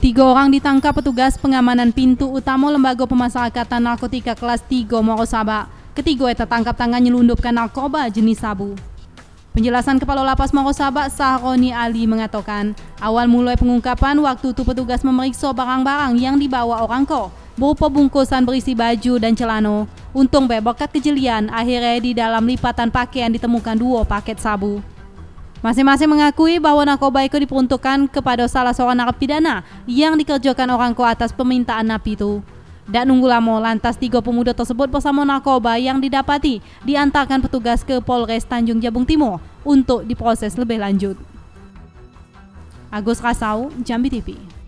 Tiga orang ditangkap petugas pengamanan pintu utama Lembaga Pemasyarakatan Narkotika kelas 3 Morosaba. Ketiga tertangkap tangan nyelundupkan narkoba jenis sabu. Penjelasan Kepala Lapas Morosaba Sahroni Ali mengatakan, awal mulai pengungkapan waktu itu petugas memeriksa barang-barang yang dibawa orang ko, berupa bungkusan berisi baju dan celana. Untung beberkat kejelian, akhirnya di dalam lipatan pakaian ditemukan dua paket sabu. Masing-masing mengakui bahwa narkoba itu diperuntukkan kepada salah seorang narapidana yang dikerjakan orang ko atas permintaan napi itu. Dan nunggu lama, lantas tiga pemuda tersebut bersama narkoba yang didapati diantarkan petugas ke Polres Tanjung Jabung Timur untuk diproses lebih lanjut. Agus Rasau, Jambi TV.